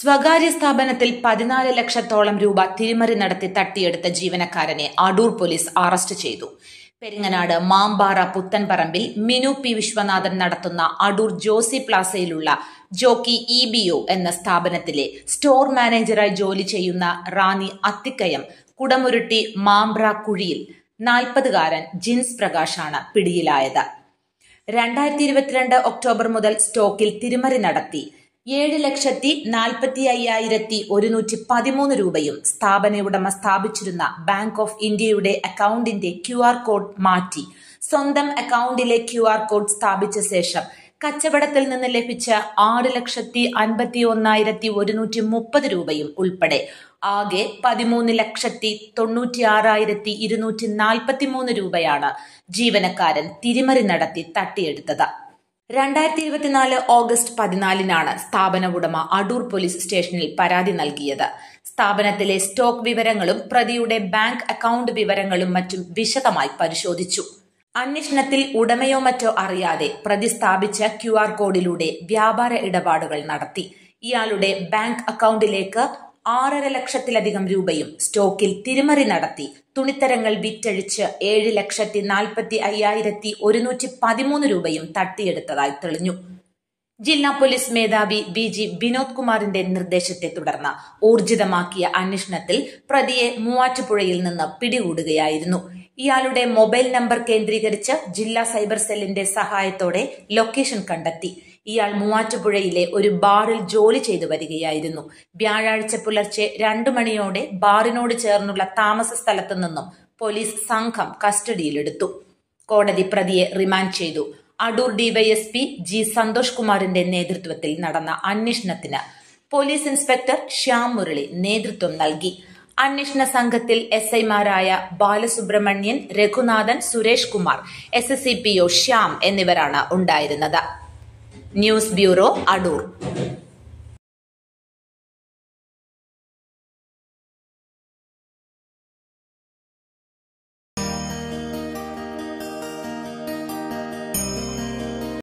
സ്വകാര്യ സ്ഥാപനത്തിൽ പതിനാല് ലക്ഷത്തോളം രൂപ തിരിമറി നടത്തി തട്ടിയെടുത്ത ജീവനക്കാരനെ അടൂർ പോലീസ് അറസ്റ്റ് ചെയ്തു. പെരിങ്ങനാട് മാമ്പാറ പുത്തൻപറമ്പിൽ മിനു പി വിശ്വനാഥൻ നടത്തുന്ന അടൂർ ജോസി പ്ലാസയിലുള്ള ജോക്കി ഇ ബി ഒ എന്ന സ്ഥാപനത്തിലെ സ്റ്റോർ മാനേജറായി ജോലി ചെയ്യുന്ന റാണി അത്തിക്കയം കുടമുരുട്ടി മാമ്പ്ര കുഴിയിൽ നാൽപ്പതുകാരൻ ജിൻസ് പ്രകാശാണ് പിടിയിലായത്. രണ്ടായിരത്തി ഇരുപത്തിരണ്ട് ഒക്ടോബർ മുതൽ സ്റ്റോക്കിൽ തിരിമറി നടത്തി. ഏഴ് ലക്ഷത്തി നാൽപ്പത്തി അയ്യായിരത്തി ഒരുന്നൂറ്റി പതിമൂന്ന് രൂപയും സ്ഥാപന ഉടമ സ്ഥാപിച്ചിരുന്ന ബാങ്ക് ഓഫ് ഇന്ത്യയുടെ അക്കൗണ്ടിന്റെ ക്യു ആർ കോഡ് മാറ്റി. സ്വന്തം അക്കൗണ്ടിലെ ക്യു ആർ കോഡ് സ്ഥാപിച്ച ശേഷം കച്ചവടത്തിൽ നിന്ന് ലഭിച്ച ആറ് ലക്ഷത്തി അൻപത്തി ഒന്നായിരത്തി ഒരുന്നൂറ്റി മുപ്പത് രൂപയും ഉൾപ്പെടെ ആകെ പതിമൂന്ന് ലക്ഷത്തി തൊണ്ണൂറ്റി ആറായിരത്തി ഇരുന്നൂറ്റി നാൽപ്പത്തി മൂന്ന് രൂപയാണ് ജീവനക്കാരൻ തിരിമറി നടത്തി തട്ടിയെടുത്തത്. രണ്ടായിരത്തി ഇരുപത്തിനാല് ഓഗസ്റ്റ് പതിനാലിനാണ് സ്ഥാപന ഉടമ അടൂർ പോലീസ് സ്റ്റേഷനിൽ പരാതി നൽകിയത്. സ്ഥാപനത്തിലെ സ്റ്റോക്ക് വിവരങ്ങളും പ്രതിയുടെ ബാങ്ക് അക്കൗണ്ട് വിവരങ്ങളും മറ്റും വിശദമായി പരിശോധിച്ചു. അന്വേഷണത്തിൽ ഉടമയോ മറ്റോ അറിയാതെ പ്രതി സ്ഥാപിച്ച ക്യു ആർ കോഡിലൂടെ വ്യാപാര ഇടപാടുകൾ നടത്തി. ഇയാളുടെ ബാങ്ക് അക്കൗണ്ടിലേക്ക് ആറര ലക്ഷത്തിലധികം രൂപയും സ്റ്റോക്കിൽ തിരിമറി നടത്തി. തുണിത്തരങ്ങൾ വിറ്റഴിച്ച് ഏഴ് ലക്ഷത്തി നാൽപ്പത്തി അയ്യായിരത്തി ഒരുന്നൂറ്റി പതിമൂന്ന് രൂപയും തട്ടിയെടുത്തതായി തെളിഞ്ഞു. ജില്ലാ പോലീസ് മേധാവി ബി ജി വിനോദ് കുമാറിന്റെ നിർദ്ദേശത്തെ തുടർന്ന് ഊർജിതമാക്കിയ അന്വേഷണത്തിൽ പ്രതിയെ മൂവാറ്റുപുഴയിൽ നിന്ന് പിടികൂടുകയായിരുന്നു. ഇയാളുടെ മൊബൈൽ നമ്പർ കേന്ദ്രീകരിച്ച് ജില്ലാ സൈബർ സെല്ലിന്റെ സഹായത്തോടെ ലൊക്കേഷൻ കണ്ടെത്തി. ഇയാൾ മൂവാറ്റുപുഴയിലെ ഒരു ബാറിൽ ജോലി ചെയ്തു വരികയായിരുന്നു. വ്യാഴാഴ്ച പുലർച്ചെ രണ്ടു മണിയോടെ ബാറിനോട് ചേർന്നുള്ള താമസ സ്ഥലത്തു നിന്നും പോലീസ് സംഘം കസ്റ്റഡിയിലെടുത്തു. കോടതി പ്രതിയെ റിമാൻഡ് ചെയ്തു. അടൂർ ഡിവൈഎസ്പി ജി സന്തോഷ് കുമാറിന്റെ നേതൃത്വത്തിൽ നടന്ന അന്വേഷണത്തിന് പോലീസ് ഇൻസ്പെക്ടർ ശ്യാം മുരളി നേതൃത്വം നൽകി. അന്വേഷണ സംഘത്തിൽ എസ് ഐമാരായ Balasubramanian Raghunathan Suresh Kumar S S C P O Shyam എന്നിവരാണ് ഉണ്ടായിരുന്നത്. News bureau Adoor.